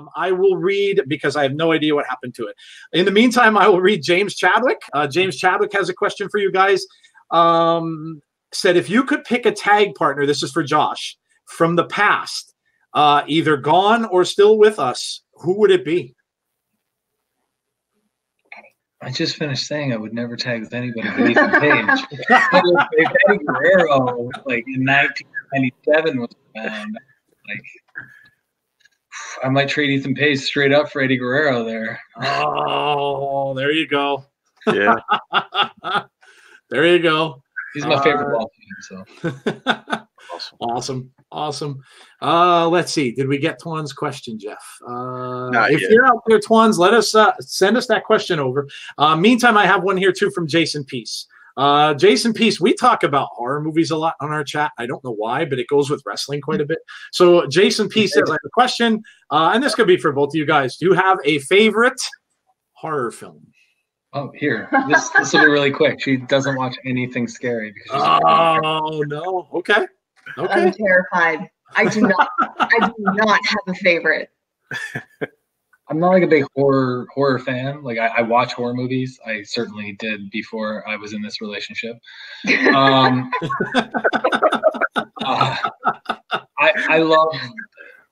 Um, I will read because I have no idea what happened to it. In the meantime, I will read James Chadwick. Uh, James Chadwick has a question for you guys. Um, said, if you could pick a tag partner, this is for Josh, from the past, uh, either gone or still with us, who would it be? I just finished saying I would never tag with anybody but Ethan Page. Eddie Guerrero, like in 1997, was around. Like, I might trade Ethan Page straight up for Eddie Guerrero there. Oh, there you go. Yeah. there you go. He's my favorite Uh, ball team. So Awesome. Awesome. Uh, let's see. Did we get Twan's question, Jeff? Uh, Not if yet. you're out there, Twans, let us uh, send us that question over. Uh, meantime, I have one here too from Jason Peace. Uh, Jason Peace, we talk about horror movies a lot on our chat. I don't know why, but it goes with wrestling quite a bit. So Jason Peace says, I have a question, uh, and this could be for both of you guys. Do you have a favorite horror film? oh, here this this will be really quick. She doesn't watch anything scary because she's Oh no. Okay. Okay. I'm terrified. I do not. I do not have a favorite. I'm not like a big horror horror fan. Like I, I watch horror movies. I certainly did before I was in this relationship. Um, uh, I I love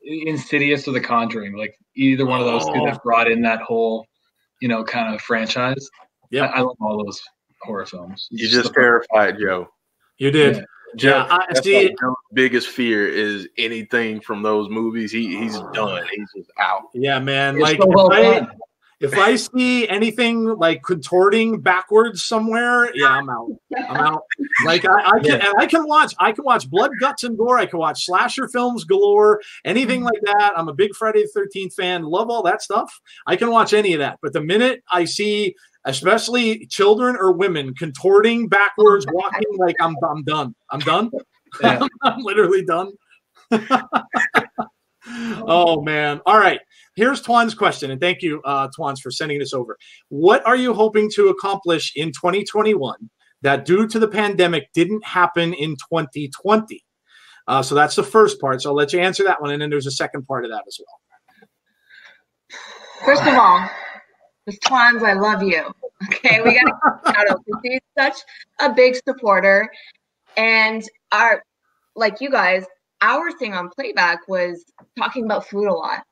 Insidious or The Conjuring. Like either one of those two that brought in that whole, you know, kind of franchise. Yeah. I, I love all those horror films. You It's just the- terrified Joe. You did. Yeah. Yeah, I see. Like Joe's biggest fear is anything from those movies. He he's oh. done. He's just out. Yeah, man. It's Like so well if, I, if I see anything like contorting backwards somewhere, yeah, I'm out. I'm out. Like I, I can I can watch I can watch blood, guts, and gore. I can watch slasher films galore, anything like that. I'm a big Friday the Thirteenth fan. Love all that stuff. I can watch any of that. But the minute I see, especially children or women contorting backwards, walking like I'm I'm done. I'm done. Yeah. I'm literally done. oh man. All right. Here's Twan's question, and thank you, uh, Twans, for sending this over. What are you hoping to accomplish in 2021 that, due to the pandemic, didn't happen in 2020? Uh, so that's the first part. So I'll let you answer that one, and then there's a second part of that as well. First of all, Miss Twans, I love you. Okay, we gotta shout out because he's such a big supporter, and our like you guys, our thing on playback was talking about food a lot.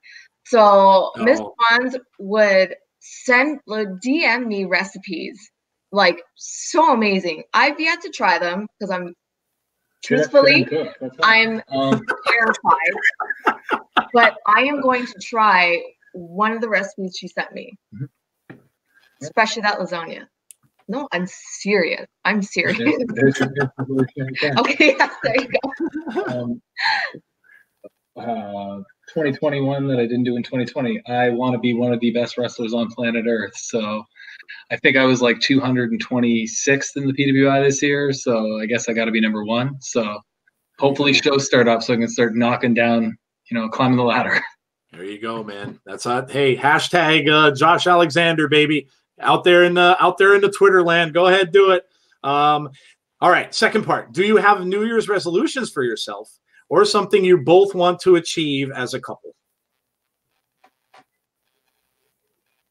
So Miss Bonds would send would DM me recipes like so amazing. I've yet to try them because I'm truthfully Good, that's all. I'm Um, terrified. but I am going to try one of the recipes she sent me, Mhm. especially that lasagna. No, I'm serious. I'm serious. there's- there's your good resolution right there. okay, yes, there you go. um, uh, 2021 that I didn't do in 2020. I want to be one of the best wrestlers on planet Earth. So I think I was like 226th in the PWI this year. So I guess I got to be number one. So hopefully shows start up so I can start knocking down, you know, climbing the ladder. There you go, man. That's uh, hey hashtag uh, Josh Alexander, baby, out there in the out there in the Twitter land. Go ahead, do it. Um, all right, second part. Do you have New Year's resolutions for yourself, or something you both want to achieve as a couple?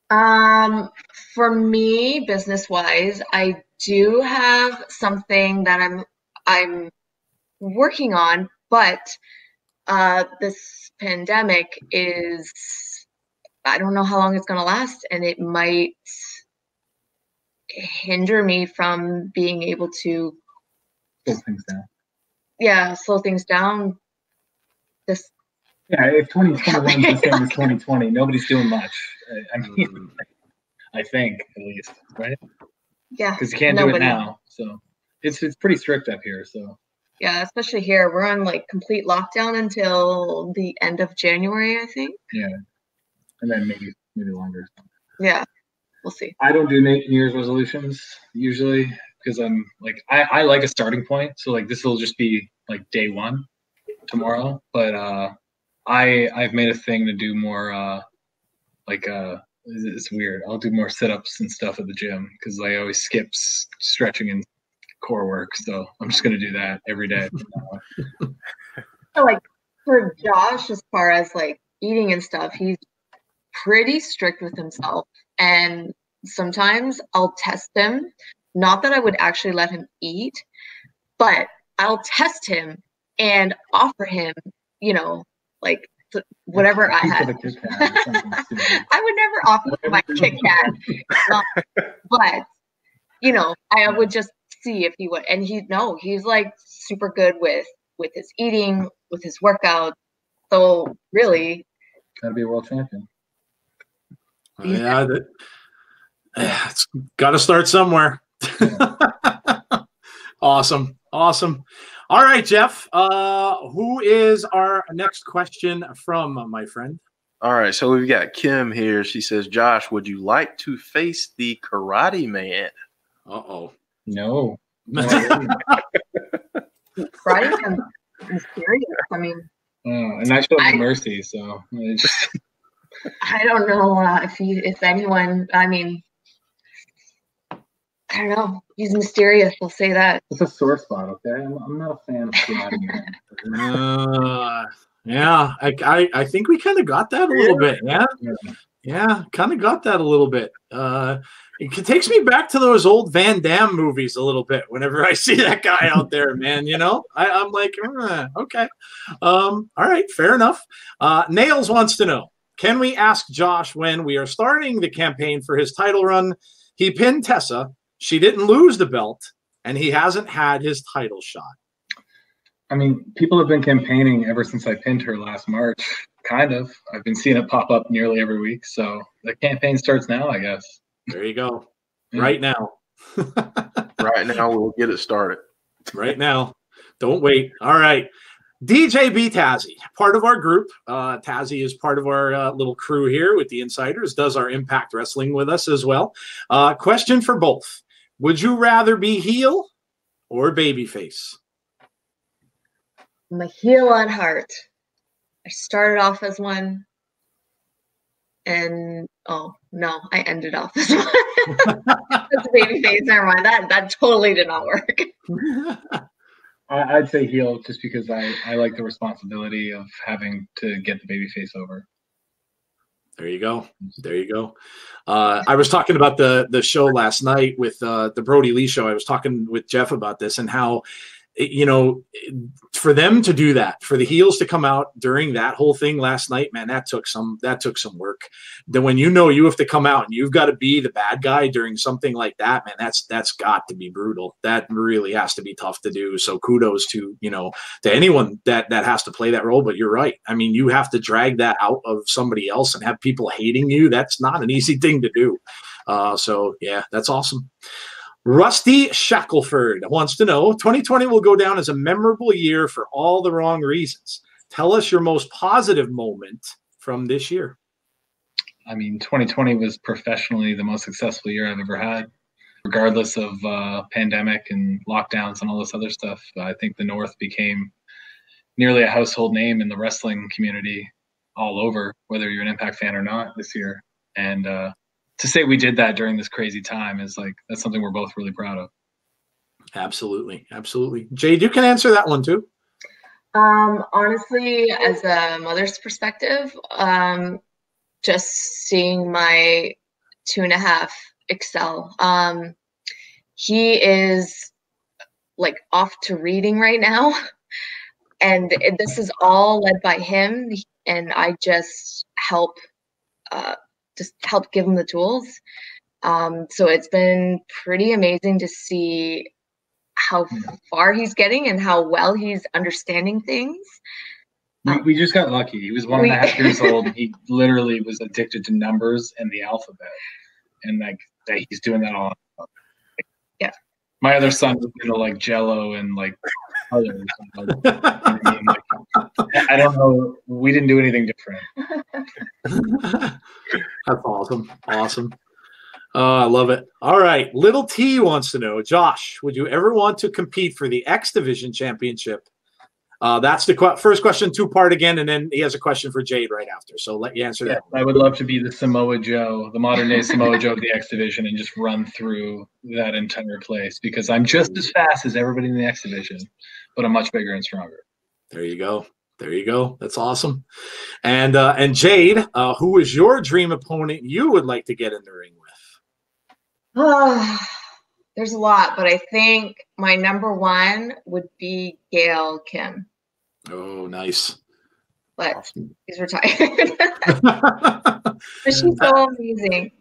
Um, for me, business wise, I do have something that I'm I'm working on, but uh, this pandemic is I don't know how long it's gonna last, and it might hinder me from being able to Slow things down. yeah slow things down. This Yeah, if 2021 is the same as 2020, nobody's doing much. I- I hmm. mean, I think at least, right? yeah Because you can't do it now. So it's it's pretty strict up here. So yeah especially here we're on like complete lockdown until the end of January I think. yeah, and then maybe maybe longer. Yeah, we'll see. I don't do New Year's resolutions usually because I'm like I, I like a starting point. So like this will just be like day one tomorrow. But uh I I've made a thing to do more uh like uh it's it's weird. I'll do more sit-ups and stuff at the gym because I always skip stretching and core work. So I'm just gonna do that every day. from now on. So like for Josh, as far as like eating and stuff, he's pretty strict with himself. And sometimes I'll test him. Not that I would actually let him eat, but I'll test him and offer him, you know, like whatever I had. I would never offer my Kit Kat, um, but you know, I would just see if he would. And he no, he's like super good with with his eating, with his workout. So really, gotta be a world champion. Yeah, that, it's got to start somewhere. awesome, awesome. All right, Jeff. Uh, who is our next question from, my friend? All right, so we've got Kim here. She says, "Josh, would you like to face the Karate Man?" Uh oh. No. Right? I'm, serious. I mean, uh, and I showed him mercy, so just. I don't know uh, if he, if anyone. I mean, I don't know. He's mysterious. We'll say that. It's a sore spot. Okay, I'm, I'm not a fan of Karate uh, yeah, I, I, I think we kind of got that a little bit. Yeah, yeah, kind of got that a little bit. Uh, it takes me back to those old Van Damme movies a little bit. Whenever I see that guy out there, man, you know, I, am like, uh, okay, um, all right, fair enough. Uh, Nails wants to know: Can we ask Josh when we are starting the campaign for his title run? He pinned Tessa. She didn't lose the belt, and he hasn't had his title shot. I mean, people have been campaigning ever since I pinned her last March. Kind of. I've been seeing it pop up nearly every week. So the campaign starts now, I guess. There you go. Right now. right now, we'll get it started. Right now. Don't wait. All right. DJ B Tazzy, part of our group. Uh, Tazzy is part of our uh, little crew here with the Insiders, does our Impact Wrestling with us as well. Uh, question for both Would you rather be heel or babyface? I'm a heel on heart. I started off as one, and oh no, I ended off as one. That's baby face. Never mind. That that totally did not work. I'd say heel just because I, I like the responsibility of having to get the baby face over. There you go. There you go. Uh, I was talking about the the show last night with uh, the Brodie Lee show. I was talking with Jeff about this and how you know, for them to do that, for the heels to come out during that whole thing last night, man, that took some that took some work. Then when you know you have to come out and you've got to be the bad guy during something like that, man, that's that's got to be brutal. That really has to be tough to do. So kudos to you know to anyone that that has to play that role. But you're right. I mean, you have to drag that out of somebody else and have people hating you. That's not an easy thing to do. Uh, so yeah, that's awesome. Rusty Shackelford wants to know 2020 will go down as a memorable year for all the wrong reasons. Tell us your most positive moment from this year. I mean, 2020 was professionally the most successful year I've ever had, regardless of uh, pandemic and lockdowns and all this other stuff. I think the North became nearly a household name in the wrestling community all over, whether you're an Impact fan or not this year. And uh, to say we did that during this crazy time is like that's something we're both really proud of. Absolutely, absolutely. Jade, you can answer that one too. Um, honestly, as a mother's perspective, um, just seeing my two and a half excel. Um, he is like off to reading right now, and this is all led by him, and I just help uh, just help give him the tools. Um, so it's been pretty amazing to see how hmm. far he's getting and how well he's understanding things. We, um, we just got lucky. He was one we, and a half years old. He literally was addicted to numbers and the alphabet, and like that he's doing that all. My other son was into like Jello and like. I don't know. We didn't do anything different. That's awesome. Awesome. Uh, I love it. All right. Little T wants to know, Josh, would you ever want to compete for the X Division Championship? Uh, that's the qu- first question, two part again, and then he has a question for Jade right after. So let you answer that. I would love to be the Samoa Joe, the modern day Samoa Joe of the X Division, and just run through that entire place because I'm just as fast as everybody in the X Division, but I'm much bigger and stronger. There you go. There you go. That's awesome. And uh, and Jade, uh, who is your dream opponent you would like to get in the ring with? There's a lot, but I think my number one would be Gail Kim. Oh, nice. But awesome. he's retired. but she's so amazing.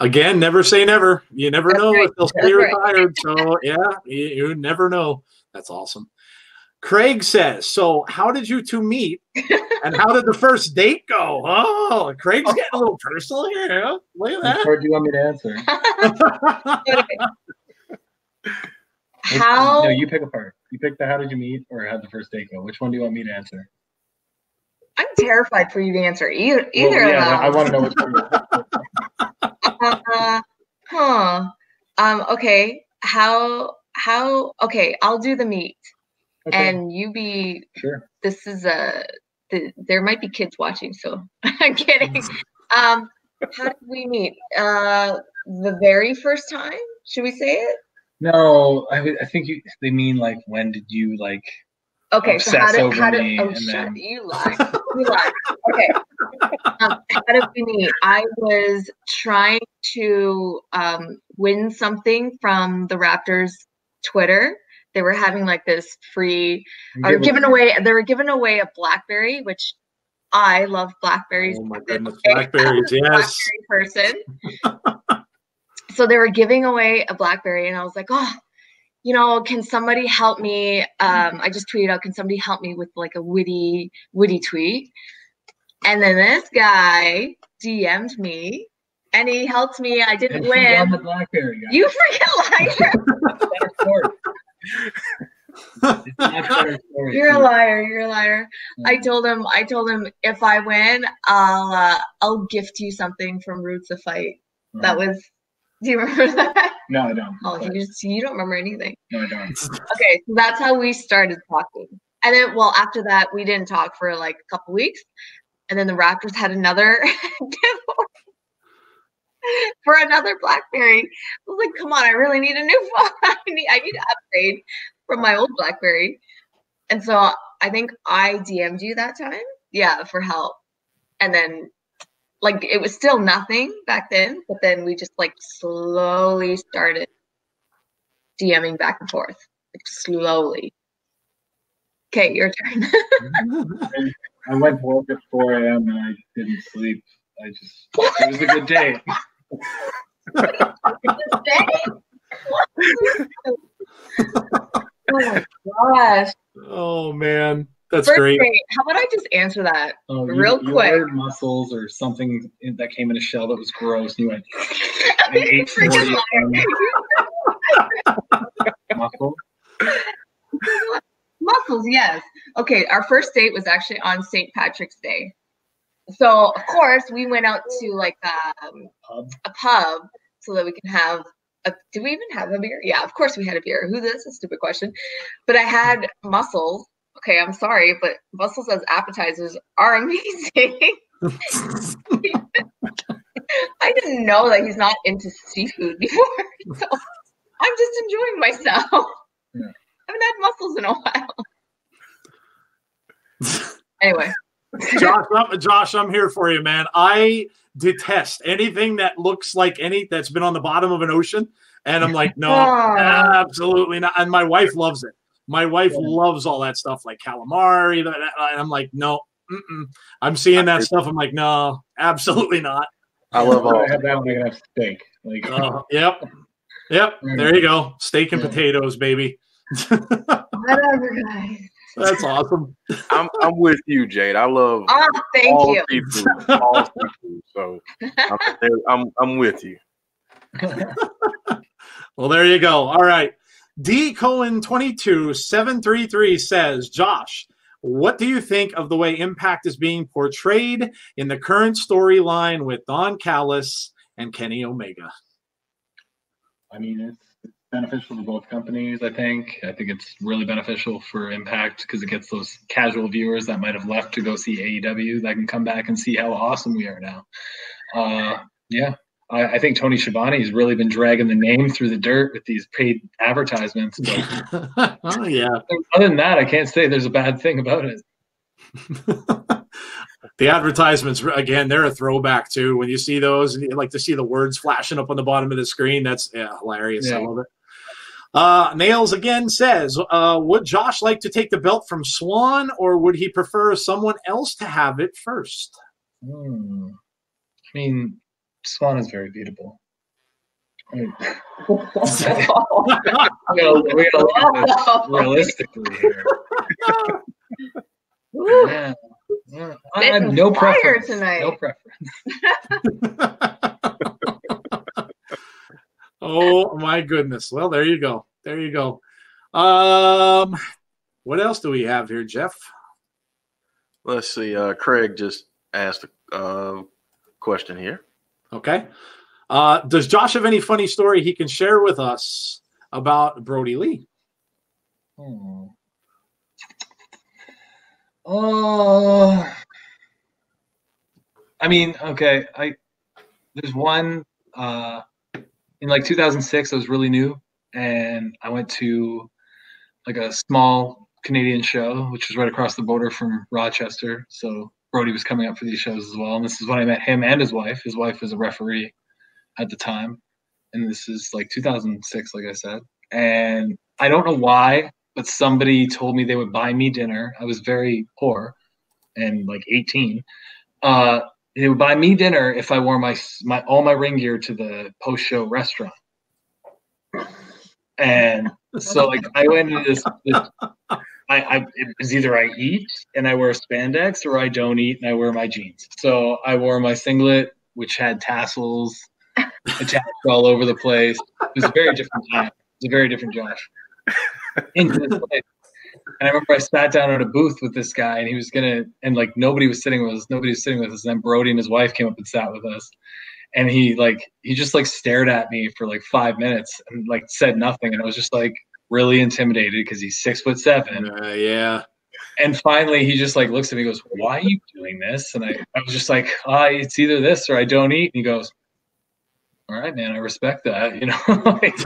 Again, never say never. You never That's know right. if they'll stay retired. So yeah, you, you never know. That's awesome. Craig says, "So, how did you two meet, and how did the first date go?" Oh, Craig's getting a little personal here. Huh? Look at that. Or do you want me to answer? how? No, you pick a part. You pick the how did you meet or how did the first date go? Which one do you want me to answer? I'm terrified for you to answer either. Either well, yeah, I want to know which one. uh, huh. Um. Okay. How? How? Okay. I'll do the meet, okay. and you be. Sure. This is a. The, there might be kids watching, so I'm kidding. Um. How did we meet? Uh, the very first time. Should we say it? No, I, I think you, they mean like when did you like Okay, so how did how did oh shut then... you lie you lie okay um, how did we meet? I was trying to um, win something from the Raptors Twitter. They were having like this free, or giving away. They were giving away a BlackBerry, which I love Blackberries. Oh my goodness, Blackberries! yes, BlackBerry person. so they were giving away a BlackBerry, and I was like, oh you know, can somebody help me? Um, I just tweeted out, can somebody help me with like a witty, witty tweet? And then this guy DM'd me and he helped me. I didn't and win. the Blackberry guy. You freaking liar. you're a liar. You're a liar. Yeah. I told him. I told him if I win, I'll uh, I'll gift you something from Roots of Fight. Right. That was do you remember that? No, I don't. Oh, you just you don't remember anything. No, I don't. okay, so that's how we started talking. And then well, after that, we didn't talk for like a couple weeks. And then the Raptors had another giveaway for another BlackBerry. I was like, come on, I really need a new phone. I need I need to upgrade from my old BlackBerry. And so I think I DM'd you that time. Yeah, for help. And then like it was still nothing back then, but then we just like slowly started DMing back and forth, like slowly. Okay, your turn. I went to work at 4 a.m. and I didn't sleep. I just it was a good day. oh my gosh. Oh man. That's great. How about I just answer that oh, real you, quick? You mussels or something that came in a shell that was gross, and you went. and ate Mussels. Mussels, yes. Okay, our first date was actually on St. Patrick's Day. So of course we went out to like um, pub. a pub so that we can have a, do we even have a beer? Yeah, of course we had a beer. Who this? A stupid question. But I had mussels okay, I'm sorry, but mussels as appetizers are amazing. I didn't know that he's not into seafood before, so I'm just enjoying myself. Yeah. I haven't had mussels in a while. anyway. Josh, I'm, Josh, I'm here for you, man. I detest anything that looks like any that's been on the bottom of an ocean, and I'm like, no, oh. absolutely not. And my wife loves it. My wife yeah. loves all that stuff like calamari. And I'm like, no, mm-mm. I'm seeing that stuff. I'm like, no, absolutely not. I love all. I have that when I have steak. Like, uh, yep, yep. There you go, steak and yeah. potatoes, baby. Whatever, guys. That's awesome. I'm I'm with you, Jade. I love oh, thank all you. Seafood, all seafood, so I'm, I'm I'm with you. well, there you go. All right. D Cohen 22 733 says, Josh, what do you think of the way Impact is being portrayed in the current storyline with Don Callis and Kenny Omega? I mean, it's, beneficial for both companies, I think. I think it's really beneficial for Impact because it gets those casual viewers that might have left to go see AEW that can come back and see how awesome we are now. Uh, yeah, I, I, think Tony Schiavone has really been dragging the name through the dirt with these paid advertisements. oh yeah. Other than that, I can't say there's a bad thing about it. the advertisements again they're a throwback too when you see those and you like to see the words flashing up on the bottom of the screen that's yeah, hilarious yeah. i love it uh, nails again says uh, would josh like to take the belt from swann or would he prefer someone else to have it first hmm. i mean swann is very beatable I mean, we gotta, realistically here. Yeah. I have no preference. Tonight. No preference. oh my goodness. Well, there you go. There you go. Um, what else do we have here, Jeff? Let's see. Uh, Craig just asked a uh, question here. Okay. Uh, does Josh have any funny story he can share with us about Brodie Lee? Oh, I mean, okay. I there's one uh, in like 2006. I was really new, and I went to like a small Canadian show, which was right across the border from Rochester. So Brodie was coming up for these shows as well, and this is when I met him and his wife. His wife was a referee at the time, and this is like 2006, like I said. And I don't know why, but somebody told me they would buy me dinner. I was very poor and like 18. Uh, they would buy me dinner if I wore my my all my ring gear to the post show restaurant. And so like I went into this, this I, I it was either I eat and I wear spandex or I don't eat and I wear my jeans. So I wore my singlet which had tassels attached all over the place. It was a very different time. It was a very different Josh into this place. And I remember I sat down at a booth with this guy, and he was gonna, and like nobody was sitting with us. Nobody was sitting with us. And then Brodie and his wife came up and sat with us, and he like he just like stared at me for like five minutes and like said nothing, and I was just like really intimidated because he's six foot seven. Uh, yeah. And finally, he just like looks at me, and goes, "Why are you doing this?" And I, I was just like, "Ah, oh, it's either this or I don't eat." And he goes, "All right, man, I respect that," you know.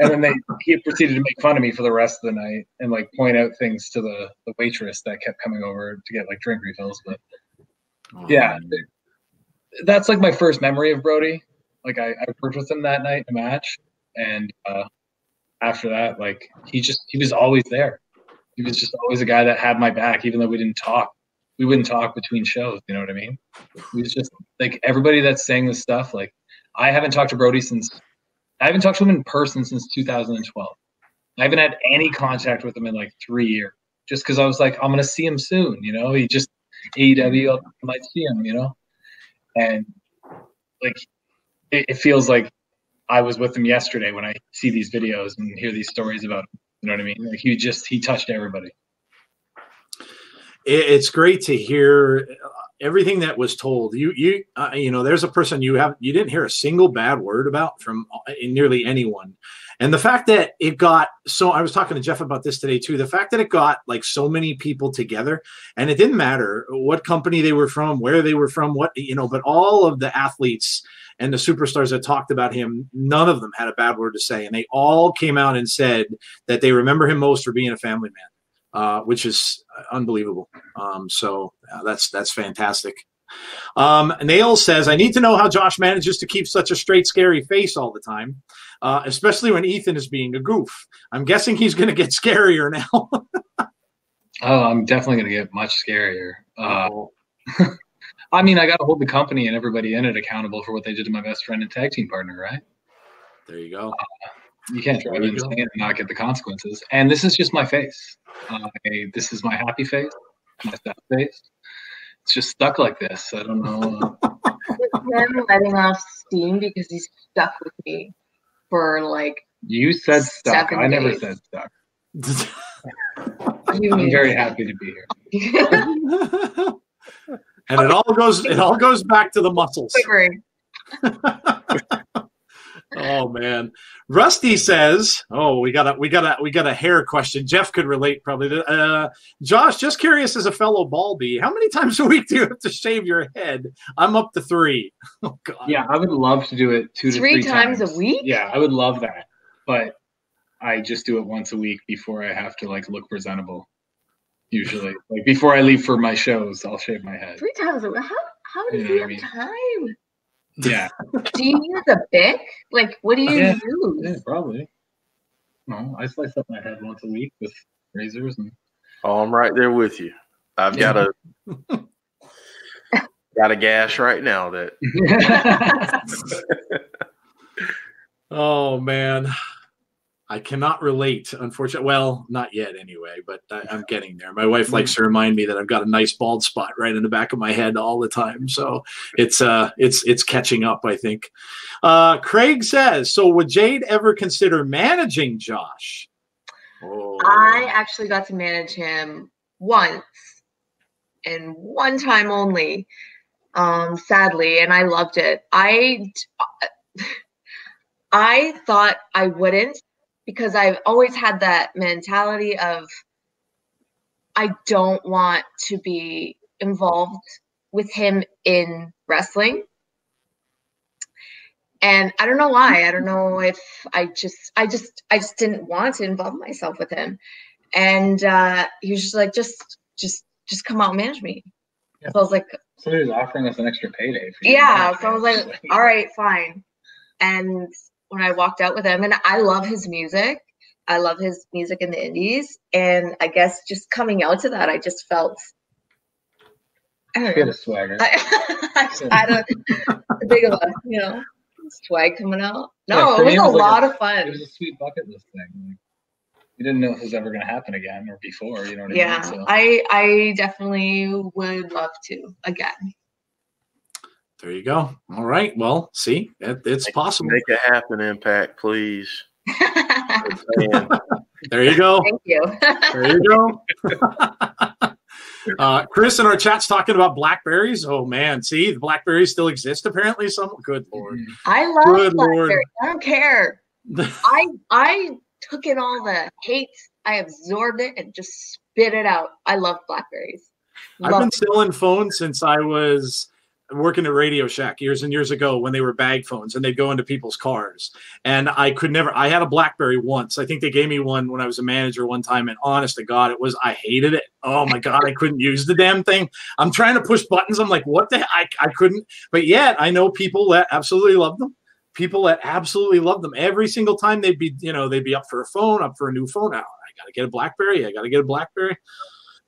and then they he proceeded to make fun of me for the rest of the night and like point out things to the, the waitress that kept coming over to get like drink refills. But oh, yeah, man. that's like my first memory of Brodie. Like I, I worked with him that night in a match, and uh, after that, like he just he was always there. He was just always a guy that had my back, even though we didn't talk. We wouldn't talk between shows. You know what I mean? He was just like everybody that's saying this stuff. Like I haven't talked to Brodie since I haven't talked to him in person since 2012. I haven't had any contact with him in like three years, just because I was like, I'm gonna see him soon. You know, he just AEW, might see him. You know, and like it, it, feels like I was with him yesterday when I see these videos and hear these stories about him. You know what I mean? Like he just he touched everybody. It's great to hear everything that was told you you uh, you know there's a person you have you didn't hear a single bad word about from uh, nearly anyone. And the fact that it got so i was talking to jeff about this today too the fact that it got like so many people together and it didn't matter what company they were from where they were from what you know but all of the athletes and the superstars that talked about him none of them had a bad word to say. And they all came out and said that they remember him most for being a family man uh, which is unbelievable. Um, so uh, that's that's fantastic. Um, Nail says, I need to know how Josh manages to keep such a straight, scary face all the time, uh, especially when Ethan is being a goof. I'm guessing he's going to get scarier now. oh, I'm definitely going to get much scarier. Uh, I mean, I got to hold the company and everybody in it accountable for what they did to my best friend and tag team partner, right? There you go. Uh, you can't drive insane and not get the consequences. And this is just my face. Uh, this is my happy face, my sad face. It's just stuck like this. I don't know. him letting off steam because he's stuck with me for like. You said stuck. I never days. said stuck. I'm very happy to be here. and it all goes. It all goes back to the muscles. oh man, Rusty says, "Oh, we got a we got a we got a hair question. Jeff could relate probably. To, uh, Josh, just curious as a fellow Baldy, how many times a week do you have to shave your head? I'm up to three. Oh God. Yeah, I would love to do it two three to three times, times a week. Yeah, I would love that, but I just do it once a week before I have to like look presentable. usually. Like before I leave for my shows, I'll shave my head. Three times a week. How how does You know he I have mean? time? Yeah, Do you use a Bic? Like, what do you Yeah. use? yeah, probably. No, I slice up my head once a week with razors and Oh, I'm right there with you. I've got a got a gash right now that Oh man, I cannot relate. Unfortunately, well, not yet anyway, but I, I'm getting there. My wife likes to remind me that I've got a nice bald spot right in the back of my head all the time, so it's uh, it's it's catching up. I think. Uh, Craig says, so would Jade ever consider managing Josh? Oh. I actually got to manage him once and one time only, um, sadly, and I loved it. I I thought I wouldn't because I've always had that mentality of I don't want to be involved with him in wrestling. And I don't know why. I don't know if I just I just I just didn't want to involve myself with him. And uh he was just like, just just just come out and manage me. Yeah. So I was like, so he was offering us an extra payday. For yeah. So I was like, all right, fine. And when I walked out with him, and I love his music. I love his music in the indies. And I guess just coming out to that, I just felt I don't know. a swagger. I, I had a, a big of a, you know, swag coming out. No, for it was a was like lot of fun. It was a sweet bucket list thing. Like, we didn't know if it was ever going to happen again or before. You know what I Yeah, mean? So, I I definitely would love to again. There you go. All right. Well, see, it, it's possible. make it happen. Impact, please. There you go. Thank you. There you go. uh, Chris in our chat's talking about blackberries. Oh man, see, the blackberries still exist apparently. Some good lord. I love Good Lord. I don't care. I I took in all the hate. I absorbed it and just spit it out. I love blackberries. I've Love been selling phones since I was working at Radio Shack years and years ago when they were bag phones and they'd go into people's cars. And I could never, I had a Blackberry once. I think they gave me one when I was a manager one time. And honest to God, it was, I hated it. Oh my God, I couldn't use the damn thing. I'm trying to push buttons. I'm like, what the heck? I, I couldn't. But yet I know people that absolutely love them. People that absolutely love them. Every single time they'd be, you know, they'd be up for a phone, up for a new phone. Oh, I got to get a Blackberry. I got to get a Blackberry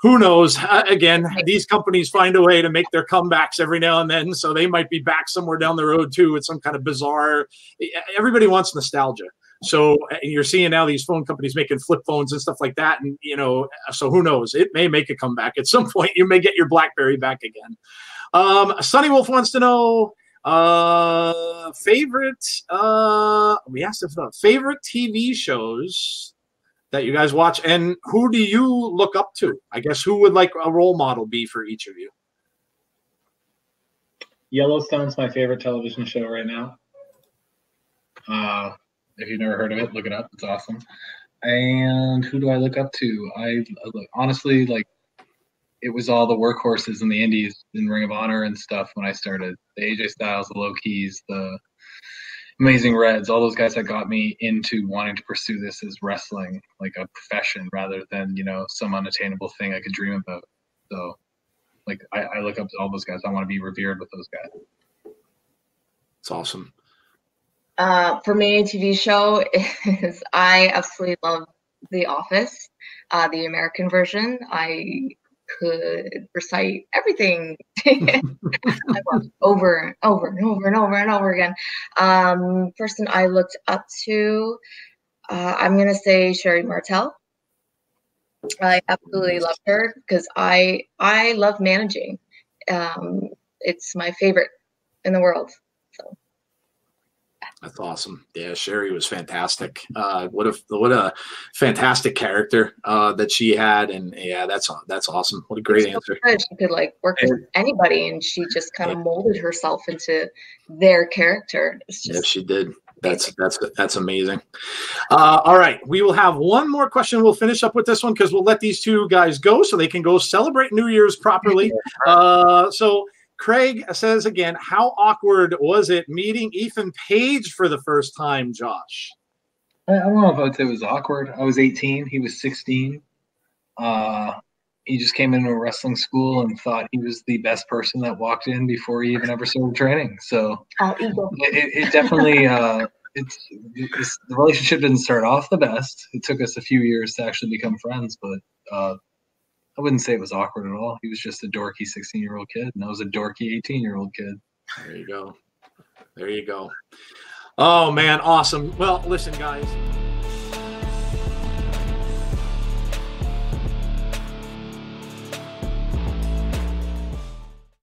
who knows? Uh, again, these companies find a way to make their comebacks every now and then, so they might be back somewhere down the road too with some kind of bizarre. Everybody wants nostalgia, so uh, you're seeing now these phone companies making flip phones and stuff like that, and you know, so who knows? It may make a comeback at some point. You may get your BlackBerry back again. Um, Sunny Wolf wants to know uh favorite uh we asked if the favorite tv shows that you guys watch and who do you look up to i guess who would like a role model be for each of you Yellowstone's my favorite television show right now. Uh, if you've never heard of it, look it up. It's awesome. And who do I look up to? I I honestly like it was all the workhorses in the Indies in Ring of Honor and stuff when I started. The AJ Styles, the Low Kis, the Amazing Reds, all those guys that got me into wanting to pursue this as wrestling, like a profession rather than you know some unattainable thing I could dream about. So, like I, I look up to all those guys. I want to be revered with those guys. it's awesome Uh, for me, a TV show is I absolutely love The Office, uh, the American version. I could recite everything I watched over and over and over and over and over again. Um, person I looked up to, uh, I'm gonna say Sherri Martel. I absolutely love her because I I love managing. Um, it's my favorite in the world. That's awesome yeah sherri was fantastic uh what a what a fantastic character uh that she had and yeah that's that's awesome what a great so answer good. She could like work with anybody, and she just kind of molded herself into their character. It's Yes, just she did. That's that's that's amazing. Uh, all right, we will have one more question. We'll finish up with this one because we'll let these two guys go so they can go celebrate New Year's properly. Uh, so Craig says again, how awkward was it meeting Ethan Page for the first time, Josh? I I don't know if I'd say it was awkward. I was 18. He was 16. Uh, he just came into a wrestling school and thought he was the best person that walked in before he even ever started training. So it, it, definitely uh, it's, it's, the relationship didn't start off the best. It took us a few years to actually become friends, but uh, I wouldn't say it was awkward at all. He was just a dorky 16 year old kid, and I was a dorky 18 year old kid. There you go. There you go. Oh man, awesome. Well, listen, guys.